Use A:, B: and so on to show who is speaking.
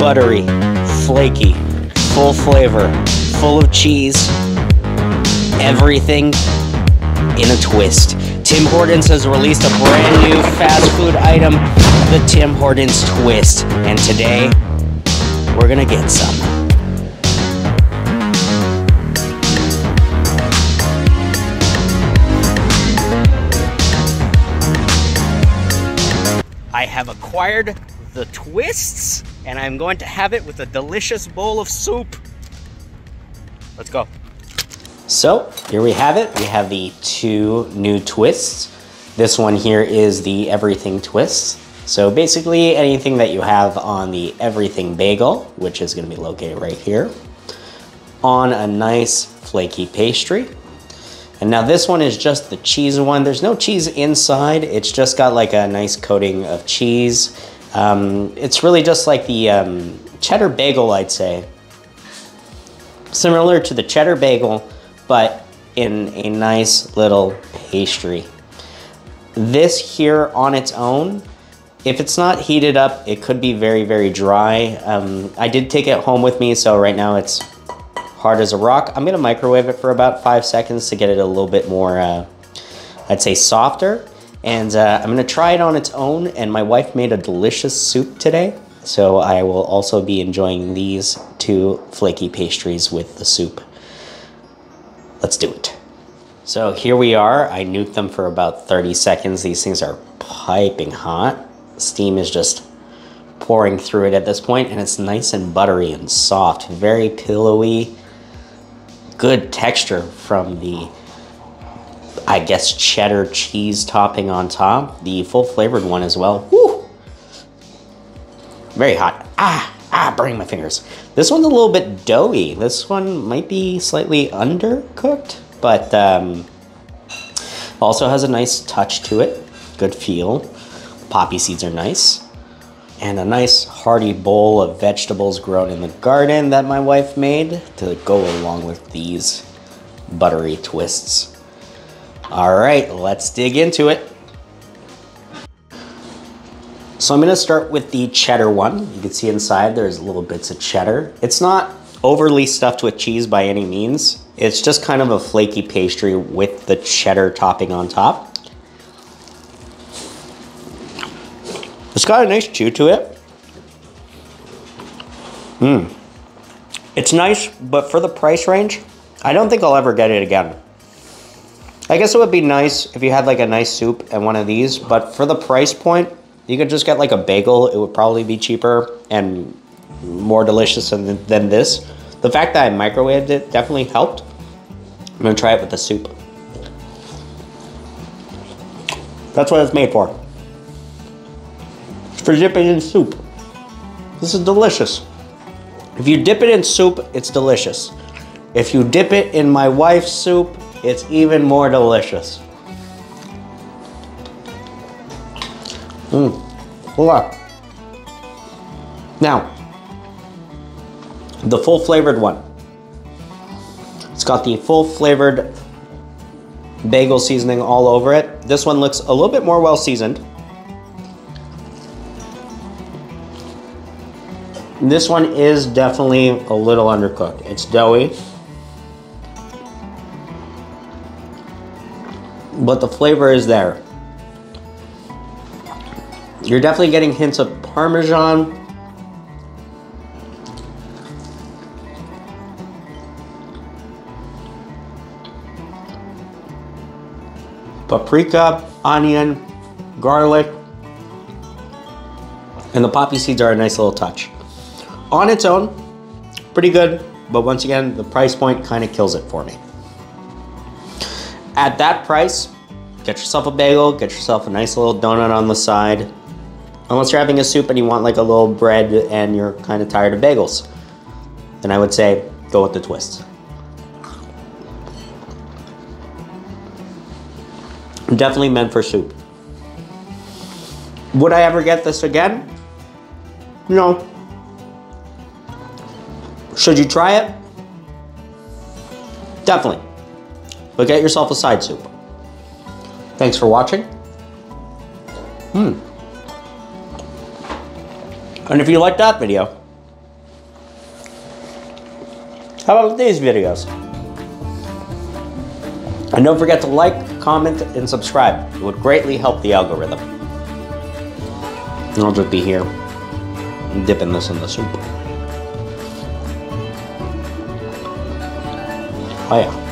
A: buttery, flaky, full flavor, full of cheese, everything in a twist. Tim Hortons has released a brand new fast food item, the Tim Hortons Twist. And today, we're gonna get some. I have acquired the twists and I'm going to have it with a delicious bowl of soup. Let's go. So here we have it. We have the two new twists. This one here is the everything twist. So basically anything that you have on the everything bagel, which is gonna be located right here, on a nice flaky pastry. And now this one is just the cheese one. There's no cheese inside. It's just got like a nice coating of cheese. Um, it's really just like the um, cheddar bagel, I'd say. Similar to the cheddar bagel, but in a nice little pastry. This here on its own, if it's not heated up, it could be very, very dry. Um, I did take it home with me, so right now it's hard as a rock. I'm gonna microwave it for about five seconds to get it a little bit more, uh, I'd say softer. And uh, I'm gonna try it on its own, and my wife made a delicious soup today. So I will also be enjoying these two flaky pastries with the soup. Let's do it. So here we are. I nuked them for about 30 seconds. These things are piping hot. Steam is just pouring through it at this point, and it's nice and buttery and soft, very pillowy good texture from the, I guess, cheddar cheese topping on top. The full flavored one as well. Woo! Very hot. Ah, ah, burning my fingers. This one's a little bit doughy. This one might be slightly undercooked, but um, also has a nice touch to it. Good feel. Poppy seeds are nice and a nice hearty bowl of vegetables grown in the garden that my wife made to go along with these buttery twists. All right, let's dig into it. So I'm gonna start with the cheddar one. You can see inside there's little bits of cheddar. It's not overly stuffed with cheese by any means. It's just kind of a flaky pastry with the cheddar topping on top. It's got a nice chew to it. Mmm. It's nice, but for the price range, I don't think I'll ever get it again. I guess it would be nice if you had like a nice soup and one of these, but for the price point, you could just get like a bagel. It would probably be cheaper and more delicious than, than this. The fact that I microwaved it definitely helped. I'm gonna try it with the soup. That's what it's made for for dipping in soup. This is delicious. If you dip it in soup, it's delicious. If you dip it in my wife's soup, it's even more delicious. Mmm. Hold Now, the full flavored one. It's got the full flavored bagel seasoning all over it. This one looks a little bit more well seasoned. This one is definitely a little undercooked. It's doughy. But the flavor is there. You're definitely getting hints of Parmesan. Paprika, onion, garlic, and the poppy seeds are a nice little touch on its own, pretty good, but once again, the price point kind of kills it for me. At that price, get yourself a bagel, get yourself a nice little donut on the side. Unless you're having a soup and you want like a little bread and you're kind of tired of bagels, then I would say go with the twist. Definitely meant for soup. Would I ever get this again? No, should you try it? Definitely. But get yourself a side soup. Thanks for watching. Hmm. And if you liked that video, how about these videos? And don't forget to like, comment, and subscribe. It would greatly help the algorithm. I'll just be here, dipping this in the soup. Oh yeah.